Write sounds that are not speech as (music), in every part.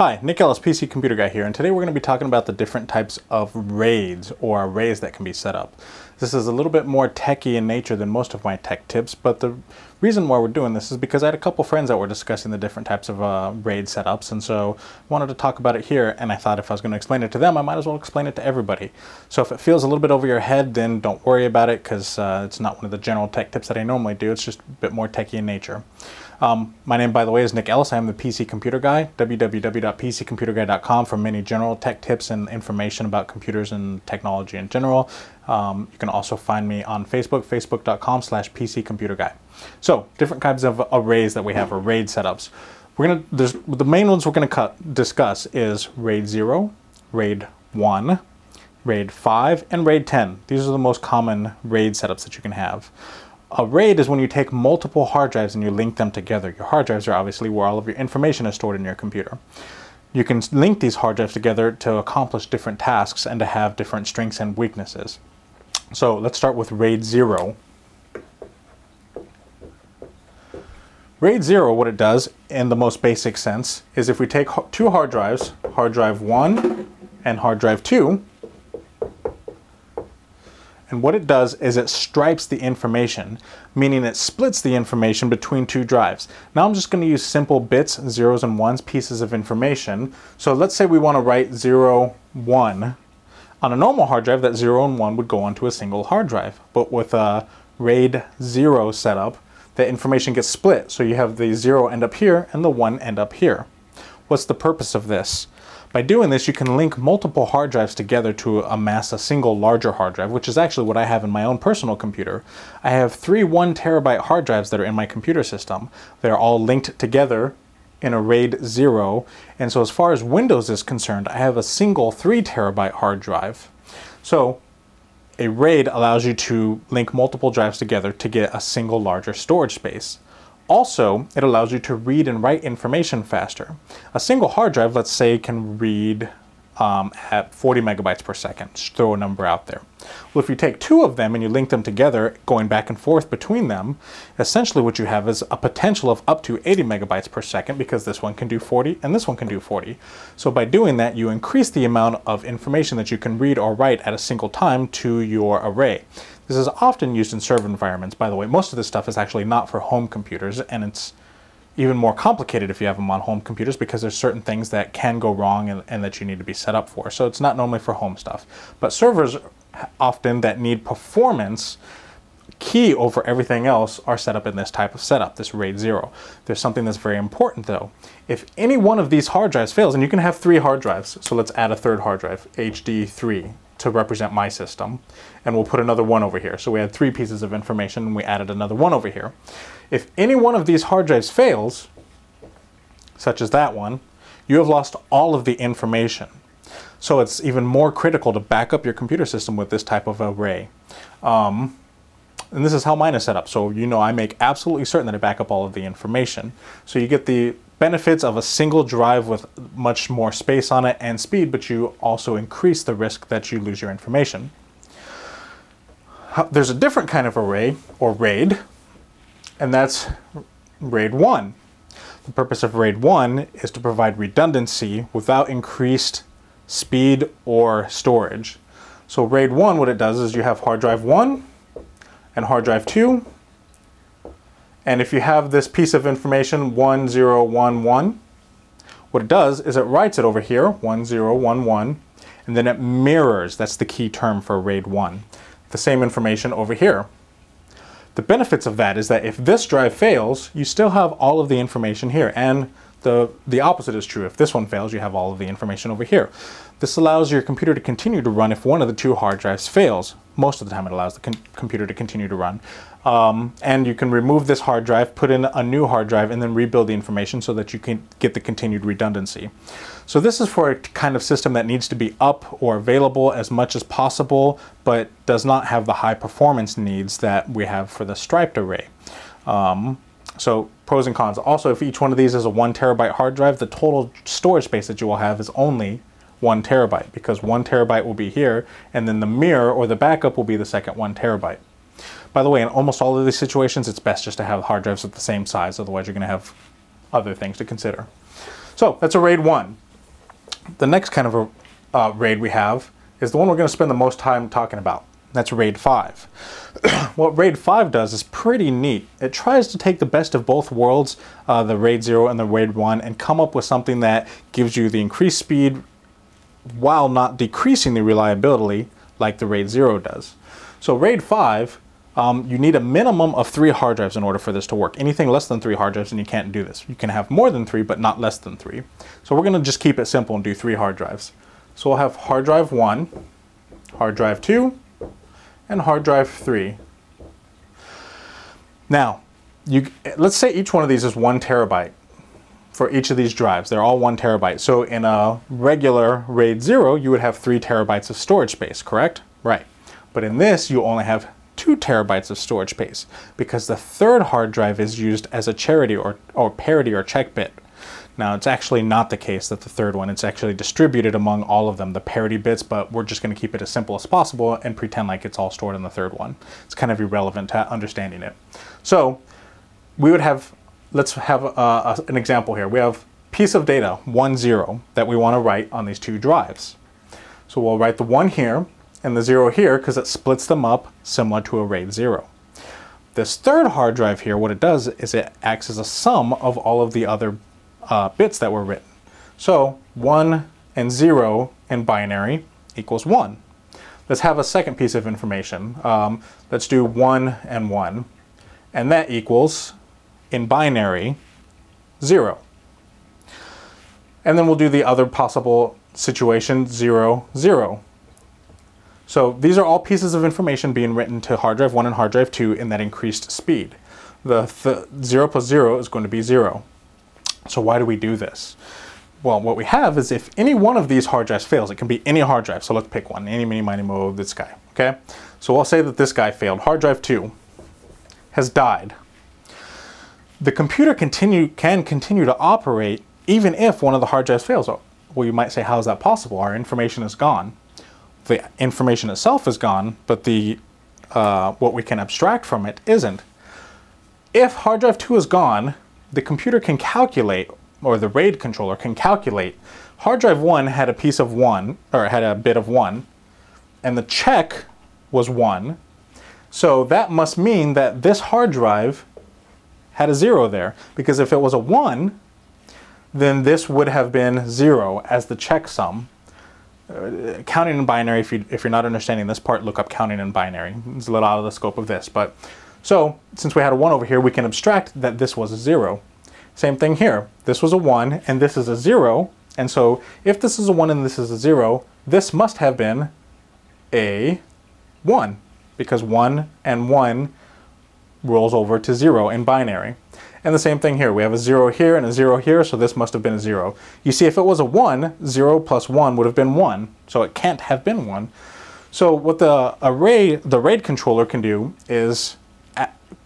Hi, Nick Ellis, PC Computer Guy here, and today we're going to be talking about the different types of RAIDs or arrays that can be set up. This is a little bit more techy in nature than most of my tech tips, but the reason why we're doing this is because I had a couple friends that were discussing the different types of uh, RAID setups, and so I wanted to talk about it here, and I thought if I was going to explain it to them, I might as well explain it to everybody. So if it feels a little bit over your head, then don't worry about it, because uh, it's not one of the general tech tips that I normally do, it's just a bit more techy in nature. Um, my name, by the way, is Nick Ellis. I am the PC Computer Guy, www.pccomputerguy.com for many general tech tips and information about computers and technology in general. Um, you can also find me on Facebook, facebook.com slash pccomputerguy. So, different kinds of arrays that we have, or RAID setups. We're gonna, there's, the main ones we're going to discuss is RAID 0, RAID 1, RAID 5, and RAID 10. These are the most common RAID setups that you can have. A RAID is when you take multiple hard drives and you link them together. Your hard drives are obviously where all of your information is stored in your computer. You can link these hard drives together to accomplish different tasks and to have different strengths and weaknesses. So let's start with RAID 0. RAID 0, what it does in the most basic sense, is if we take two hard drives, hard drive 1 and hard drive 2, and what it does is it stripes the information, meaning it splits the information between two drives. Now I'm just going to use simple bits, zeros and ones, pieces of information. So let's say we want to write 0, 1. On a normal hard drive, that 0 and 1 would go onto a single hard drive. But with a RAID 0 setup, the information gets split. So you have the 0 end up here and the 1 end up here. What's the purpose of this? By doing this, you can link multiple hard drives together to amass a single larger hard drive, which is actually what I have in my own personal computer. I have three one terabyte hard drives that are in my computer system. They're all linked together in a RAID 0, and so as far as Windows is concerned, I have a single 3 terabyte hard drive. So a RAID allows you to link multiple drives together to get a single larger storage space. Also, it allows you to read and write information faster. A single hard drive, let's say, can read um, at 40 megabytes per second. Just throw a number out there. Well, if you take two of them and you link them together, going back and forth between them, essentially what you have is a potential of up to 80 megabytes per second because this one can do 40 and this one can do 40. So by doing that, you increase the amount of information that you can read or write at a single time to your array. This is often used in server environments, by the way. Most of this stuff is actually not for home computers, and it's even more complicated if you have them on home computers because there's certain things that can go wrong and, and, that you need to be set up for. So it's not normally for home stuff. But servers often that need performance key over everything else are set up in this type of setup, this RAID 0. There's something that's very important though. If any one of these hard drives fails, and you can have three hard drives, so let's add a third hard drive, HD3 to represent my system. And we'll put another one over here. So we had three pieces of information and we added another one over here. If any one of these hard drives fails, such as that one, you have lost all of the information. So it's even more critical to back up your computer system with this type of array. Um, and this is how mine is set up. So you know I make absolutely certain that I back up all of the information. So you get the benefits of a single drive with much more space on it and speed, but you also increase the risk that you lose your information. There's a different kind of array, or RAID, and that's RAID 1. The purpose of RAID 1 is to provide redundancy without increased speed or storage. So RAID 1, what it does is you have hard drive 1 and hard drive 2, and if you have this piece of information 1011, what it does is it writes it over here, 1011, and then it mirrors, that's the key term for RAID 1, the same information over here. The benefits of that is that if this drive fails, you still have all of the information here, and the, the opposite is true. If this one fails, you have all of the information over here. This allows your computer to continue to run if one of the two hard drives fails. Most of the time it allows the computer to continue to run. Um, and you can remove this hard drive, put in a new hard drive, and then rebuild the information so that you can get the continued redundancy. So this is for a kind of system that needs to be up or available as much as possible, but does not have the high performance needs that we have for the striped array. Um, so pros and cons. Also, if each one of these is a one terabyte hard drive, the total storage space that you will have is only one terabyte because one terabyte will be here and then the mirror or the backup will be the second one terabyte. By the way, in almost all of these situations, it's best just to have hard drives of the same size, otherwise you're going to have other things to consider. So that's a RAID 1. the next kind of a uh, RAID we have is the one we're going to spend the most time talking about. That's RAID 5. (clears throat) what RAID 5 does is pretty neat. It tries to take the best of both worlds, uh, the RAID 0 and the RAID 1, and come up with something that gives you the increased speed while not decreasing the reliability like the RAID 0 does. So RAID 5, um, you need a minimum of three hard drives in order for this to work. Anything less than three hard drives and you can't do this. You can have more than three, but not less than three. So we're gonna just keep it simple and do three hard drives. So we'll have hard drive 1, hard drive 2, and hard drive 3. Now, you, let's say each one of these is one terabyte for each of these drives. They're all one terabyte. So in a regular RAID 0, you would have three terabytes of storage space, correct? Right. But in this, you only have two terabytes of storage space because the third hard drive is used as a charity or, or parity or check bit. Now, it's actually not the case that the third one, it's actually distributed among all of them, the parity bits, but we're just going to keep it as simple as possible and pretend like it's all stored in the third one. It's kind of irrelevant to understanding it. So we would have, let's have uh, an example here. We have piece of data, 1, 0, that we want to write on these two drives. So we'll write the 1 here and the 0 here because it splits them up similar to a RAID 0. This third hard drive here, what it does is it acts as a sum of all of the other uh, bits that were written. So 1 and 0 in binary equals 1. Let's have a second piece of information. Um, let's do 1 and 1. And that equals, in binary, 0. And then we'll do the other possible situation, 0, 0. So these are all pieces of information being written to hard drive 1 and hard drive 2 in that increased speed. The th 0 plus 0 is going to be 0. So why do we do this? Well, what we have is if any one of these hard drives fails, it can be any hard drive. So let's pick one, any, mini, miny, mo, this guy, okay? So I'll say that this guy failed. Hard drive two has died. The computer continue, can continue to operate even if one of the hard drives fails. Well, you might say, how is that possible? Our information is gone. The information itself is gone, but the uh, what we can abstract from it isn't. If hard drive 2 is gone, the computer can calculate, or the RAID controller can calculate, hard drive 1 had a piece of 1, or had a bit of 1, and the check was 1. So that must mean that this hard drive had a 0 there, because if it was a 1, then this would have been 0 as the checksum. Uh, counting in binary, if, you, if you're not understanding this part, look up counting in binary. It's a little out of the scope of this, but so since we had a 1 over here, we can abstract that this was a 0. Same thing here. This was a 1 and this is a 0. And so if this is a 1 and this is a 0, this must have been a 1 because 1 and 1 rolls over to 0 in binary. And the same thing here. We have a 0 here and a 0 here, so this must have been a 0. You see, if it was a 1, 0 plus 1 would have been 1, so it can't have been 1. So what the array, the RAID controller can do is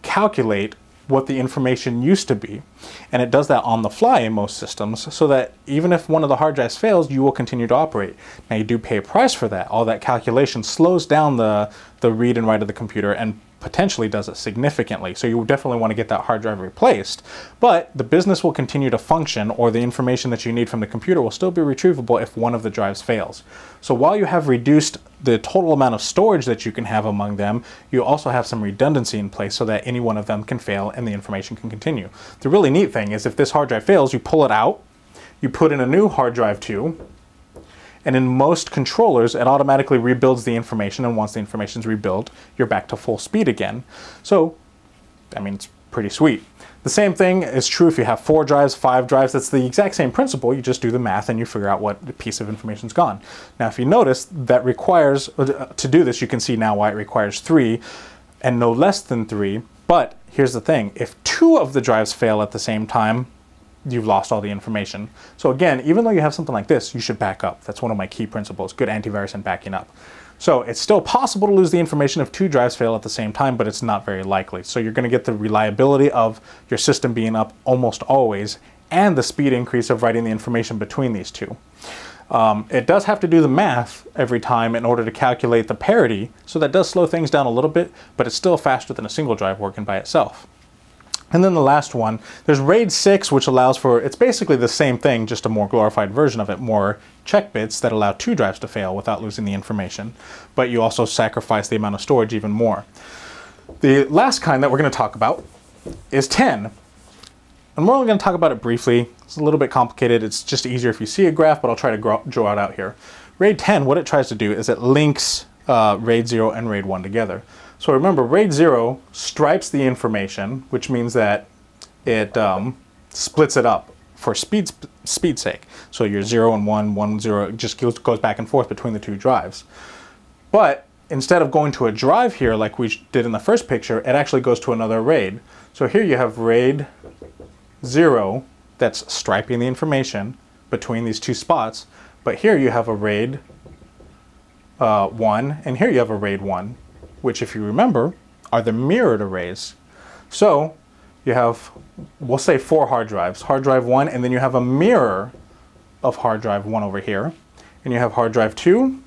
calculate what the information used to be. And it does that on the fly in most systems so that even if one of the hard drives fails, you will continue to operate. Now you do pay a price for that. All that calculation slows down the, the read and write of the computer and potentially does it significantly. So you definitely want to get that hard drive replaced. But the business will continue to function or the information that you need from the computer will still be retrievable if one of the drives fails. So while you have reduced the total amount of storage that you can have among them, you also have some redundancy in place so that any one of them can fail and the information can continue. The really neat thing is if this hard drive fails, you pull it out, you put in a new hard drive too, and in most controllers, it automatically rebuilds the information, and once the information is rebuilt, you're back to full speed again. So, I mean, it's pretty sweet. The same thing is true if you have four drives, five drives. that's the exact same principle. You just do the math and you figure out what piece of information is gone. Now, if you notice, that requires, uh, to do this, you can see now why it requires three and no less than three. But here's the thing. If two of the drives fail at the same time, you've lost all the information. So again, even though you have something like this, you should back up. That's one of my key principles, good antivirus and backing up. So it's still possible to lose the information if two drives fail at the same time, but it's not very likely. So you're gonna get the reliability of your system being up almost always and the speed increase of writing the information between these two. Um, it does have to do the math every time in order to calculate the parity, so that does slow things down a little bit, but it's still faster than a single drive working by itself. And then the last one, there's RAID 6, which allows for, it's basically the same thing, just a more glorified version of it, more check bits that allow two drives to fail without losing the information. But you also sacrifice the amount of storage even more. The last kind that we're going to talk about is 10. And we're only going to talk about it briefly. It's a little bit complicated. It's just easier if you see a graph, but I'll try to draw it out here. RAID 10, what it tries to do is it links uh, RAID 0 and RAID 1 together. So remember, RAID 0 stripes the information, which means that it um, splits it up for speed speed sake. So your 0 and 1, 1, 0, it just goes, goes back and forth between the two drives. But instead of going to a drive here like we did in the first picture, it actually goes to another RAID. So here you have RAID 0 that's striping the information between these two spots, but here you have a RAID uh, 1, and here you have a RAID 1 which if you remember, are the mirrored arrays. So you have, we'll say four hard drives, hard drive one, and then you have a mirror of hard drive one over here, and you have hard drive two,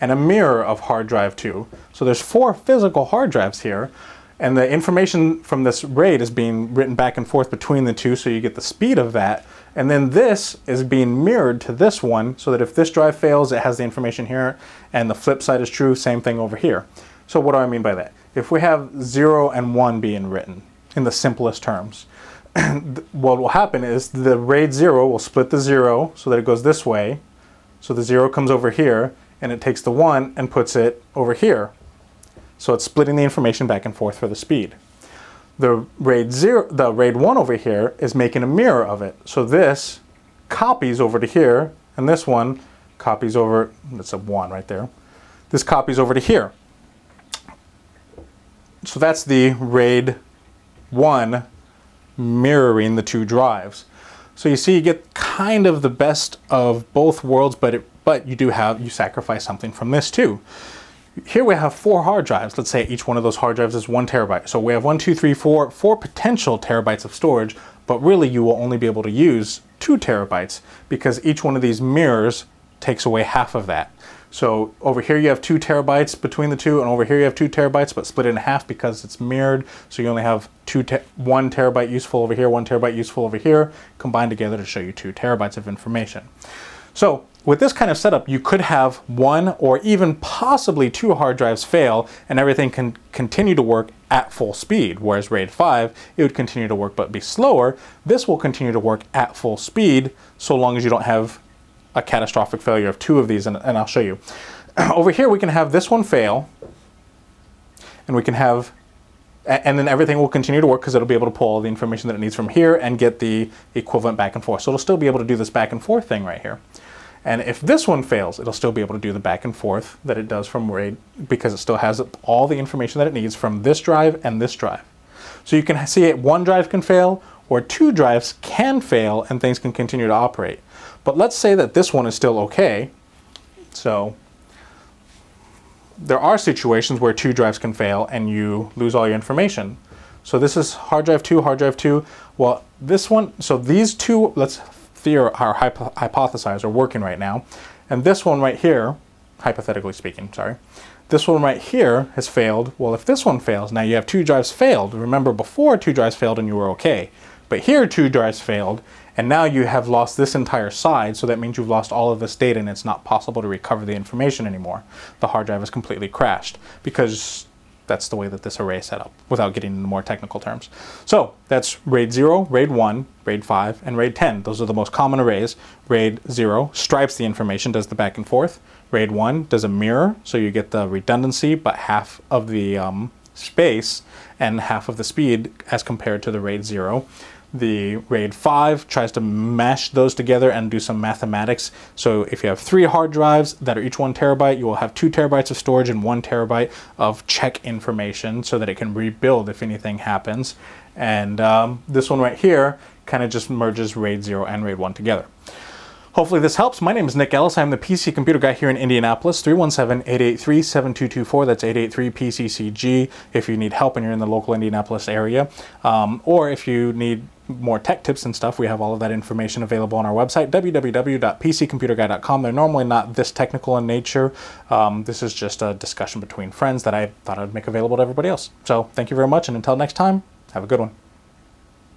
and a mirror of hard drive two. So there's four physical hard drives here, and the information from this RAID is being written back and forth between the two, so you get the speed of that. And then this is being mirrored to this one, so that if this drive fails, it has the information here, and the flip side is true, same thing over here. So what do I mean by that? If we have 0 and 1 being written in the simplest terms, (clears throat) what will happen is the RAID 0 will split the 0 so that it goes this way. So the 0 comes over here, and it takes the 1 and puts it over here. So it's splitting the information back and forth for the speed. The RAID 0, the RAID 1 over here is making a mirror of it. So this copies over to here, and this one copies over, that's a 1 right there. This copies over to here so that's the RAID 1 mirroring the two drives. So you see you get kind of the best of both worlds, but it, but you do have, you sacrifice something from this too. Here we have four hard drives. Let's say each one of those hard drives is one terabyte. So we have one, two, three, four, four potential terabytes of storage, but really you will only be able to use two terabytes because each one of these mirrors takes away half of that. So over here you have two terabytes between the two, and over here you have two terabytes, but split it in half because it's mirrored. So you only have two te one terabyte useful over here, one terabyte useful over here, combined together to show you two terabytes of information. So with this kind of setup, you could have one or even possibly two hard drives fail and everything can continue to work at full speed. Whereas RAID 5, it would continue to work but be slower. This will continue to work at full speed so long as you don't have a catastrophic failure of two of these, and, and I'll show you. (clears throat) Over here, we can have this one fail, and we can have, and then everything will continue to work because it'll be able to pull all the information that it needs from here and get the equivalent back and forth. So it'll still be able to do this back and forth thing right here. And if this one fails, it'll still be able to do the back and forth that it does from RAID because it still has all the information that it needs from this drive and this drive. So you can see it, one drive can fail or two drives can fail and things can continue to operate. But let's say that this one is still okay. So there are situations where two drives can fail and you lose all your information. So this is hard drive 2, hard drive 2. Well, this one, so these two, let's theor our hypo hypothesize are working right now. And this one right here, hypothetically speaking, sorry, this one right here has failed. Well, if this one fails, now you have two drives failed. Remember before two drives failed and you were okay. But here two drives failed and now you have lost this entire side, so that means you've lost all of this data and it's not possible to recover the information anymore. The hard drive is completely crashed because that's the way that this array is set up without getting into more technical terms. So that's RAID 0, RAID 1, RAID 5, and RAID 10. Those are the most common arrays. RAID 0 stripes the information, does the back and forth. RAID 1 does a mirror, so you get the redundancy, but half of the um, space and half of the speed as compared to the RAID 0. The RAID 5 tries to mash those together and do some mathematics. So if you have three hard drives that are each one terabyte, you will have two terabytes of storage and one terabyte of check information so that it can rebuild if anything happens. And um, this one right here kind of just merges RAID 0 and RAID 1 together. Hopefully this helps. My name is Nick Ellis. I'm the PC computer guy here in Indianapolis. 317-883-7224. That's 883-PCCG if you need help and you're in the local Indianapolis area. Um, or if you need more tech tips and stuff, we have all of that information available on our website, www.pccomputerguy.com. They're normally not this technical in nature. Um, this is just a discussion between friends that I thought I'd make available to everybody else. So thank you very much, and until next time, have a good one.